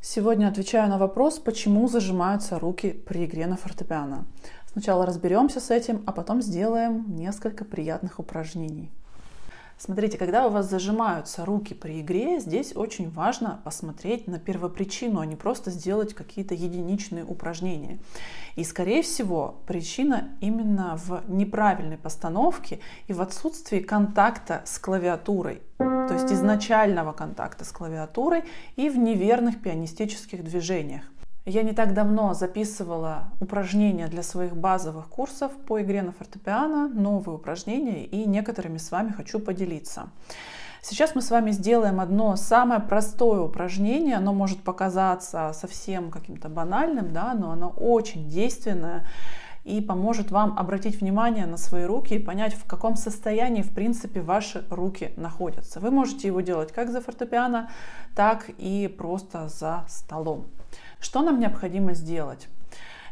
Сегодня отвечаю на вопрос, почему зажимаются руки при игре на фортепиано. Сначала разберемся с этим, а потом сделаем несколько приятных упражнений. Смотрите, когда у вас зажимаются руки при игре, здесь очень важно посмотреть на первопричину, а не просто сделать какие-то единичные упражнения. И, скорее всего, причина именно в неправильной постановке и в отсутствии контакта с клавиатурой, то есть изначального контакта с клавиатурой и в неверных пианистических движениях. Я не так давно записывала упражнения для своих базовых курсов по игре на фортепиано, новые упражнения, и некоторыми с вами хочу поделиться. Сейчас мы с вами сделаем одно самое простое упражнение. Оно может показаться совсем каким-то банальным, да, но оно очень действенное и поможет вам обратить внимание на свои руки и понять, в каком состоянии, в принципе, ваши руки находятся. Вы можете его делать как за фортепиано, так и просто за столом. Что нам необходимо сделать?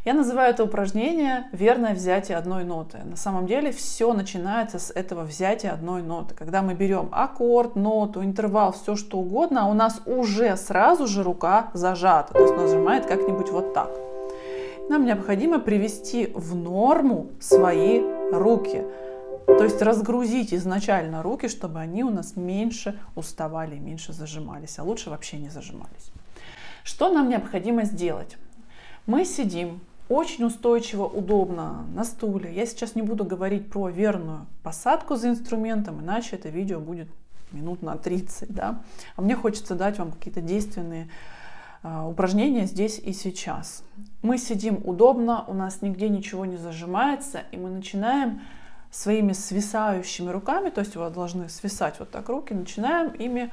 Я называю это упражнение верное взятие одной ноты. На самом деле все начинается с этого взятия одной ноты. Когда мы берем аккорд, ноту, интервал, все что угодно, а у нас уже сразу же рука зажата, то есть нажимает как-нибудь вот так. Нам необходимо привести в норму свои руки. То есть разгрузить изначально руки, чтобы они у нас меньше уставали, меньше зажимались, а лучше вообще не зажимались. Что нам необходимо сделать? Мы сидим очень устойчиво, удобно на стуле. Я сейчас не буду говорить про верную посадку за инструментом, иначе это видео будет минут на 30. Да? А мне хочется дать вам какие-то действенные а, упражнения здесь и сейчас. Мы сидим удобно, у нас нигде ничего не зажимается, и мы начинаем своими свисающими руками, то есть у вас должны свисать вот так руки, начинаем ими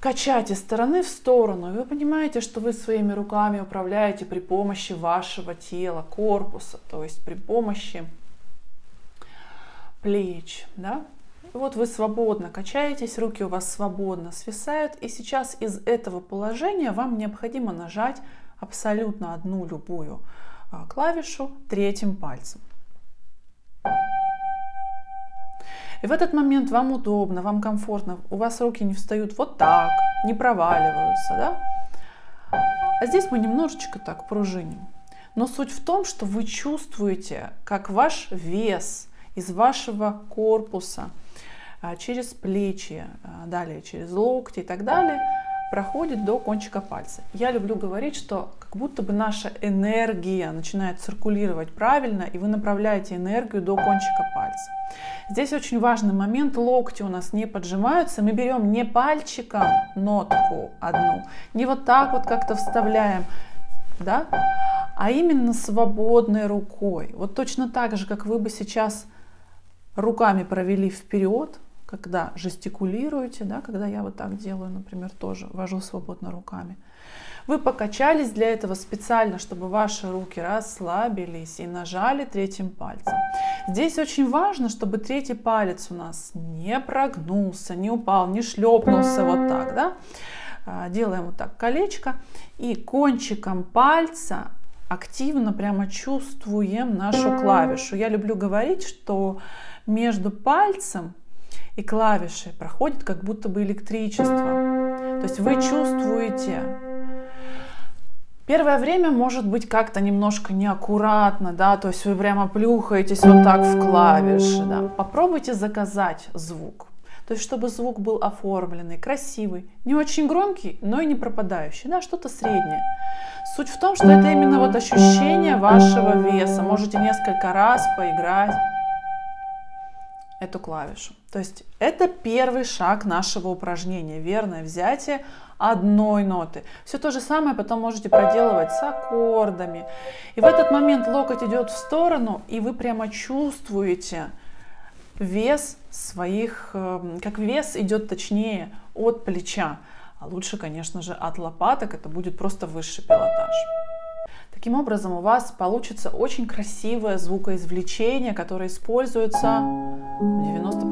качать из стороны в сторону. И вы понимаете, что вы своими руками управляете при помощи вашего тела, корпуса, то есть при помощи плеч. Да? Вот вы свободно качаетесь, руки у вас свободно свисают. И сейчас из этого положения вам необходимо нажать абсолютно одну любую а, клавишу третьим пальцем. И в этот момент вам удобно, вам комфортно, у вас руки не встают вот так, не проваливаются, да? А здесь мы немножечко так пружиним. Но суть в том, что вы чувствуете, как ваш вес из вашего корпуса через плечи, а, далее через локти и так далее – проходит до кончика пальца. Я люблю говорить, что как будто бы наша энергия начинает циркулировать правильно, и вы направляете энергию до кончика пальца. Здесь очень важный момент, локти у нас не поджимаются, мы берем не пальчиком нотку одну, не вот так вот как-то вставляем, да, а именно свободной рукой. Вот точно так же, как вы бы сейчас руками провели вперед, когда жестикулируете, да, когда я вот так делаю, например, тоже вожу свободно руками. Вы покачались для этого специально, чтобы ваши руки расслабились и нажали третьим пальцем. Здесь очень важно, чтобы третий палец у нас не прогнулся, не упал, не шлепнулся вот так, да. А, делаем вот так колечко и кончиком пальца активно прямо чувствуем нашу клавишу. Я люблю говорить, что между пальцем и клавиши проходит как будто бы электричество. То есть вы чувствуете. Первое время может быть как-то немножко неаккуратно, да, то есть вы прямо плюхаетесь вот так в клавиши, да. Попробуйте заказать звук. То есть, чтобы звук был оформленный, красивый, не очень громкий, но и не пропадающий, да, что-то среднее. Суть в том, что это именно вот ощущение вашего веса. Можете несколько раз поиграть эту клавишу. То есть это первый шаг нашего упражнения, верное взятие одной ноты. Все то же самое потом можете проделывать с аккордами. И в этот момент локоть идет в сторону, и вы прямо чувствуете вес своих, эм, как вес идет точнее от плеча. А лучше, конечно же, от лопаток, это будет просто высший пилотаж. Таким образом, у вас получится очень красивое звукоизвлечение, которое используется в 90%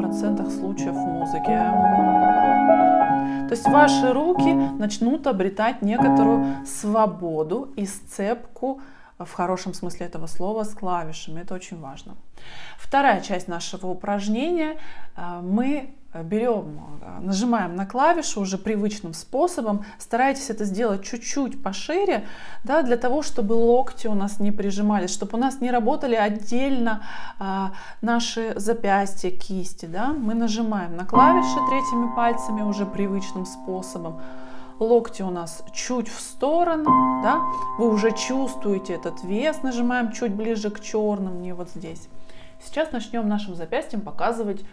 случаев в музыке. То есть ваши руки начнут обретать некоторую свободу и сцепку в хорошем смысле этого слова с клавишами. Это очень важно. Вторая часть нашего упражнения. Э, мы Э, берем, э, нажимаем на клавишу уже привычным способом, старайтесь это сделать чуть-чуть пошире, да, для того, чтобы локти у нас не прижимались, чтобы у нас не работали отдельно а, наши запястья, кисти. Да. Мы нажимаем на клавиши третьими пальцами уже привычным способом, локти у нас чуть в сторону, да, вы уже чувствуете этот вес, нажимаем чуть ближе к черным, не вот здесь. Сейчас начнем нашим запястьем показывать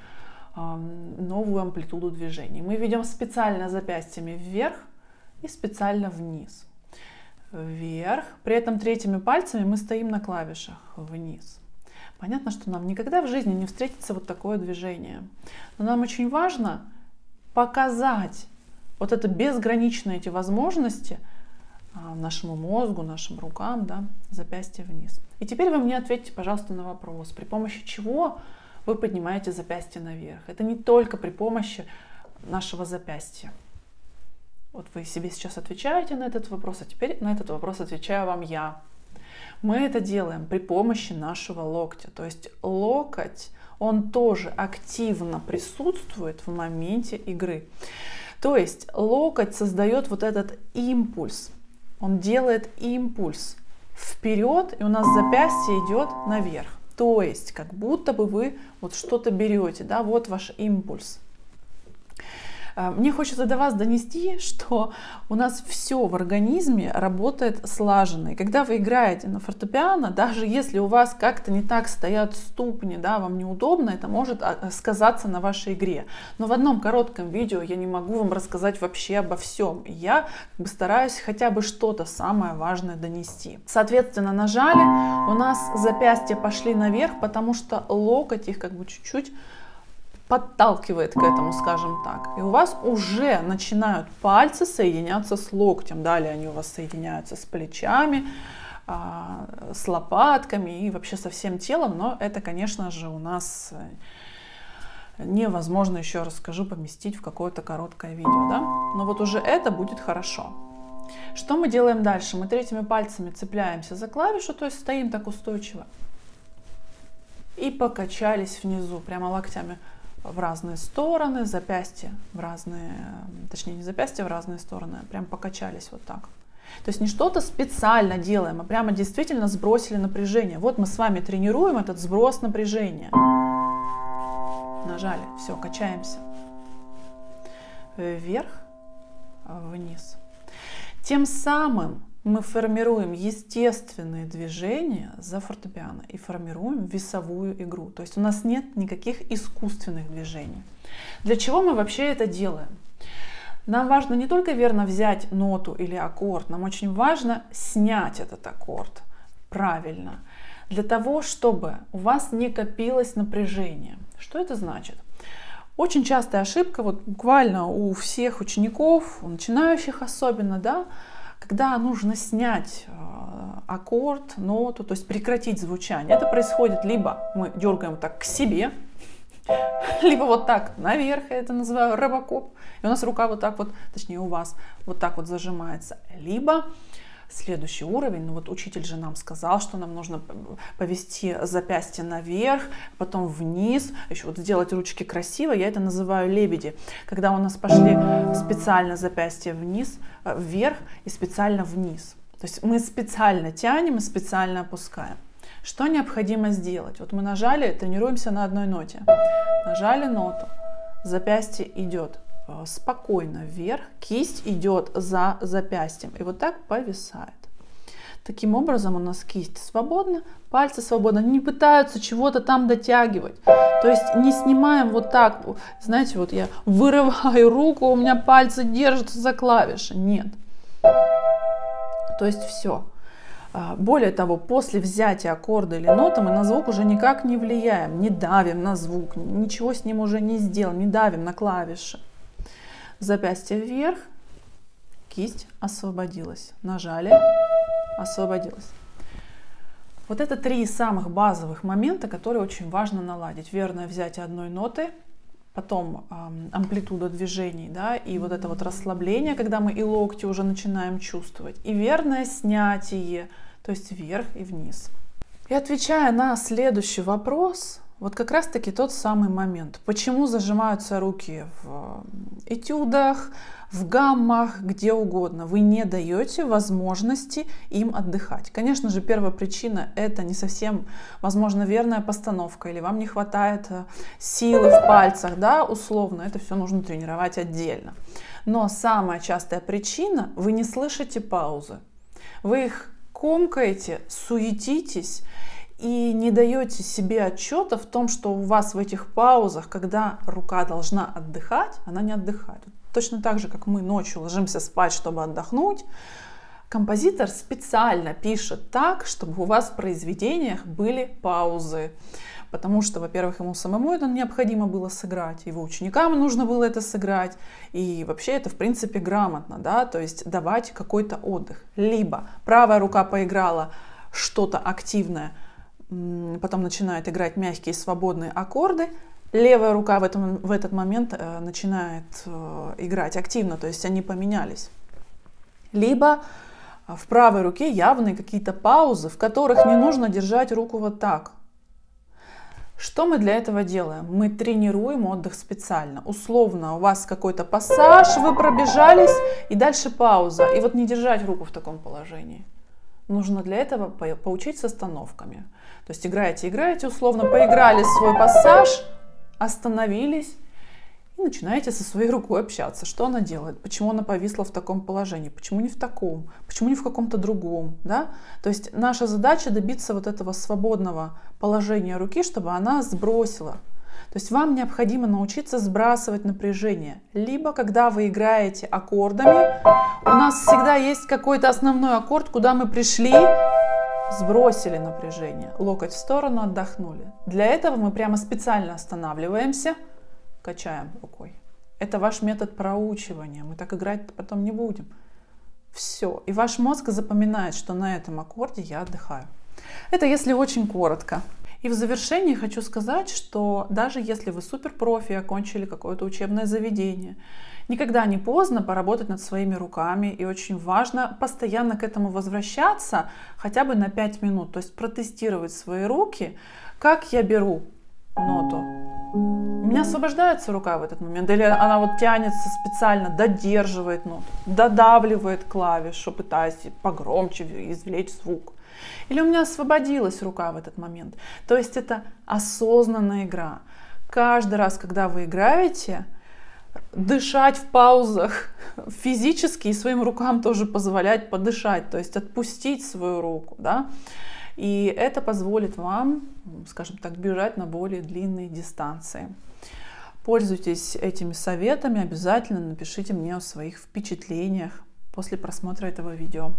новую амплитуду движений. Мы ведем специально запястьями вверх и специально вниз. Вверх. При этом третьими пальцами мы стоим на клавишах вниз. Понятно, что нам никогда в жизни не встретится вот такое движение. Но нам очень важно показать вот это безграничные эти возможности а, нашему мозгу, нашим рукам, да, запястье вниз. И теперь вы мне ответьте, пожалуйста, на вопрос, при помощи чего вы поднимаете запястье наверх. Это не только при помощи нашего запястья. Вот вы себе сейчас отвечаете на этот вопрос, а теперь на этот вопрос отвечаю вам я. Мы это делаем при помощи нашего локтя. То есть локоть, он тоже активно присутствует в моменте игры. То есть локоть создает вот этот импульс. Он делает импульс вперед, и у нас запястье идет наверх. То есть, как будто бы вы вот что-то берете, да, вот ваш импульс. А, мне хочется до вас донести, что у нас все в организме работает слаженно. И когда вы играете на фортепиано, даже если у вас как-то не так стоят ступни, да, вам неудобно, это может а, сказаться на вашей игре. Но в одном коротком видео я не могу вам рассказать вообще обо всем. Я как бы стараюсь хотя бы что-то самое важное донести. Соответственно, нажали, у нас запястья пошли наверх, потому что локоть их как бы чуть-чуть подталкивает к этому, скажем так. И у вас уже начинают пальцы соединяться с локтем. Далее они у вас соединяются с плечами, а, с лопатками и вообще со всем телом. Но это, конечно же, у нас э, невозможно, еще раз скажу, поместить в какое-то короткое видео. Да? Но вот уже это будет хорошо. Что мы делаем дальше? Мы третьими пальцами цепляемся за клавишу, то есть стоим так устойчиво. И покачались внизу, прямо локтями в разные стороны, запястья в разные, точнее не запястья в разные стороны, а прям покачались вот так. То есть не что-то специально делаем, а прямо действительно сбросили напряжение. Вот мы с вами тренируем этот сброс напряжения. Нажали, все, качаемся. Вверх, вниз. Тем самым мы формируем естественные движения за фортепиано и формируем весовую игру. То есть у нас нет никаких искусственных движений. Для чего мы вообще это делаем? Нам важно не только верно взять ноту или аккорд, нам очень важно снять этот аккорд правильно, для того, чтобы у вас не копилось напряжение. Что это значит? Очень частая ошибка, вот буквально у всех учеников, у начинающих особенно, да, когда нужно снять э, аккорд, ноту, то есть прекратить звучание, это происходит либо мы дергаем так к себе, либо вот так наверх, я это называю робокоп, и у нас рука вот так вот, точнее у вас вот так вот зажимается, либо следующий уровень. Ну вот учитель же нам сказал, что нам нужно повести запястье наверх, потом вниз, еще вот сделать ручки красиво. Я это называю лебеди. Когда у нас пошли специально запястье вниз, э, вверх и специально вниз. То есть мы специально тянем и специально опускаем. Что необходимо сделать? Вот мы нажали, тренируемся на одной ноте. Нажали ноту, запястье идет спокойно вверх, кисть идет за запястьем и вот так повисает. Таким образом у нас кисть свободна, пальцы свободны, не пытаются чего-то там дотягивать. То есть не снимаем вот так, знаете, вот я вырываю руку, у меня пальцы держатся за клавиши. Нет. То есть все. А, более того, после взятия аккорда или ноты мы на звук уже никак не влияем, не давим на звук, ничего с ним уже не сделаем, не давим на клавиши запястье вверх, кисть освободилась. Нажали, освободилась. Вот это три самых базовых момента, которые очень важно наладить. Верное взятие одной ноты, потом э, амплитуда движений, да, и вот это вот расслабление, когда мы и локти уже начинаем чувствовать, и верное снятие, то есть вверх и вниз. И отвечая на следующий вопрос, вот как раз-таки тот самый момент. Почему зажимаются руки в этюдах, в гаммах, где угодно. Вы не даете возможности им отдыхать. Конечно же, первая причина – это не совсем, возможно, верная постановка, или вам не хватает э, силы в пальцах, да, условно, это все нужно тренировать отдельно. Но самая частая причина – вы не слышите паузы. Вы их комкаете, суетитесь, и не даете себе отчета в том, что у вас в этих паузах, когда рука должна отдыхать, она не отдыхает. Точно так же, как мы ночью ложимся спать, чтобы отдохнуть, композитор специально пишет так, чтобы у вас в произведениях были паузы. Потому что, во-первых, ему самому это необходимо было сыграть, его ученикам нужно было это сыграть. И вообще это, в принципе, грамотно, да, то есть давать какой-то отдых. Либо правая рука поиграла что-то активное, потом начинает играть мягкие свободные аккорды, левая рука в, этом, в этот момент э, начинает э, играть активно, то есть они поменялись. Либо э, в правой руке явные какие-то паузы, в которых не нужно держать руку вот так. Что мы для этого делаем? Мы тренируем отдых специально. Условно, у вас какой-то пассаж, вы пробежались, и дальше пауза. И вот не держать руку в таком положении. Нужно для этого поучить с остановками. То есть играете, играете, условно поиграли свой пассаж, остановились и начинаете со своей рукой общаться. Что она делает? Почему она повисла в таком положении? Почему не в таком? Почему не в каком-то другом? Да? То есть наша задача добиться вот этого свободного положения руки, чтобы она сбросила то есть вам необходимо научиться сбрасывать напряжение. Либо когда вы играете аккордами, у нас всегда есть какой-то основной аккорд, куда мы пришли, сбросили напряжение, локоть в сторону, отдохнули. Для этого мы прямо специально останавливаемся, качаем рукой. Это ваш метод проучивания. Мы так играть потом не будем. Все. И ваш мозг запоминает, что на этом аккорде я отдыхаю. Это если очень коротко. И в завершении хочу сказать, что даже если вы суперпрофи, окончили какое-то учебное заведение, никогда не поздно поработать над своими руками. И очень важно постоянно к этому возвращаться хотя бы на 5 минут. То есть протестировать свои руки, как я беру ноту. У меня освобождается рука в этот момент, или она вот тянется специально, додерживает ноту, додавливает клавишу, пытаясь погромче извлечь звук. Или у меня освободилась рука в этот момент. То есть это осознанная игра. Каждый раз, когда вы играете, дышать в паузах физически и своим рукам тоже позволять подышать, то есть отпустить свою руку, да, и это позволит вам, скажем так, бежать на более длинные дистанции. Пользуйтесь этими советами, обязательно напишите мне о своих впечатлениях после просмотра этого видео.